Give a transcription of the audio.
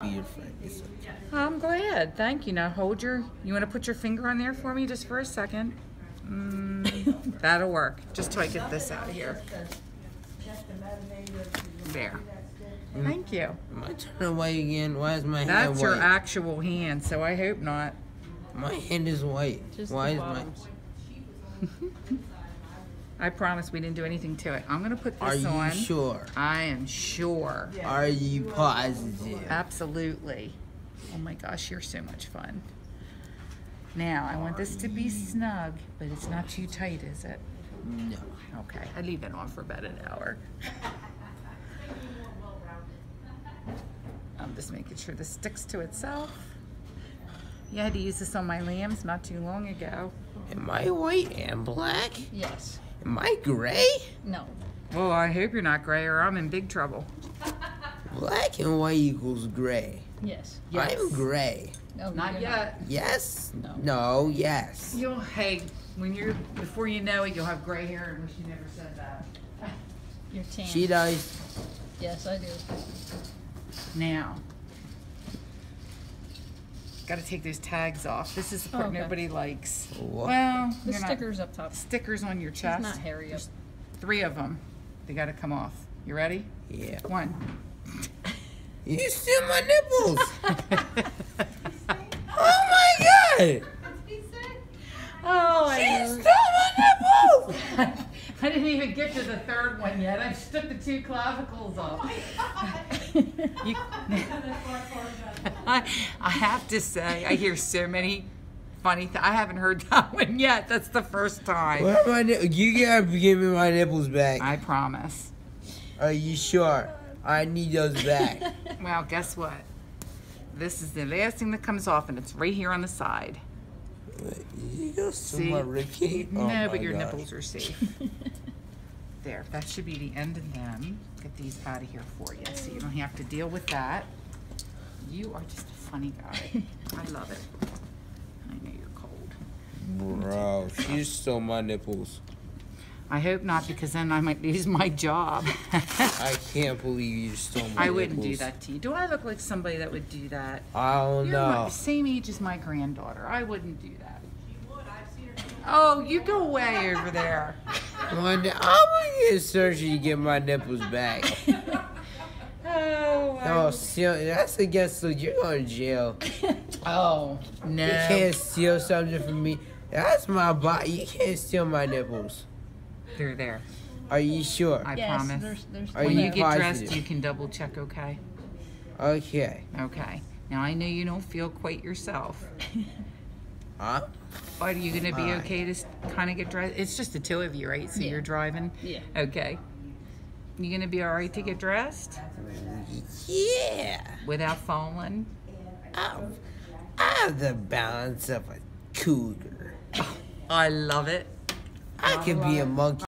be your friend. It's okay. I'm glad. Thank you. Now hold your. You want to put your finger on there for me just for a second? Mm, that'll work. Just till I get this out of here. There. Thank you. Am I turning white again? Why is my hand That's white? your actual hand, so I hope not. my hand is white. Just Why the is my? bottoms. I promise we didn't do anything to it. I'm gonna put this Are this you on. sure? I am sure. Are you positive? Absolutely. Oh my gosh, you're so much fun. Now, I want this to be snug, but it's not too tight, is it? No. Okay, I leave it on for about an hour. I'm just making sure this sticks to itself. You had to use this on my lambs not too long ago. Am I white and black? Yes. Am I gray? No. Well, I hope you're not gray or I'm in big trouble. Black and white equals gray. Yes. Yes. I'm gray. No, Not you're yet. Yes. No. No. Yes. You'll, hey, when you're, before you know it, you'll have gray hair and wish you never said that. You're tan. She does. Yes, I do. Now, got to take those tags off. This is the part Oh, okay. nobody likes. What? Well, The you're not- stickers up top. stickers on your It's chest. not hairy up. Three of them. They got to come off. You ready? Yeah. One. You see my nipples? oh my god! Oh, She stole my nipples! I didn't even get to the third one yet. I just took the two clavicles off. You- I, I have to say, I hear so many funny things. I haven't heard that one yet. That's the first time. Where my You gotta give me my nipples back. I promise. Are you sure? I need those back. Well, guess what? This is the last thing that comes off, and it's right here on the side. you go steal See? my ribcage? Oh no, but your gosh. nipples are safe. There, that should be the end of them. Get these out of here for you, so you don't have to deal with that. You are just a funny guy. I love it. I know you're cold. Bro, she stole my nipples. I hope not, because then I might lose my job. I can't believe you stole my I wouldn't do that to you. Do I look like somebody that would do that? I don't You're my, know. same age as my granddaughter. I wouldn't do that. Would. Oh, you go way over there. One day, I'm gonna get surgery to get my nipples back. Oh, I- No, oh, steal, that's against the. You're going to jail. oh no. You can't steal something from me. That's my body. You can't steal my nipples. They're there. Are you sure? I yes, promise. There's, there's Are when you you get dressed, positive? you can double check, okay? Okay. Okay. Now I know you don't feel quite yourself, Huh? but are you gonna be Fine. okay to kind of get dressed? It's just the two of you, right? So Yeah. you're driving. Yeah. Okay. You gonna be all right to get dressed Yeah. without falling? I I have the balance of a cougar. Oh, I love it. I could be a monkey.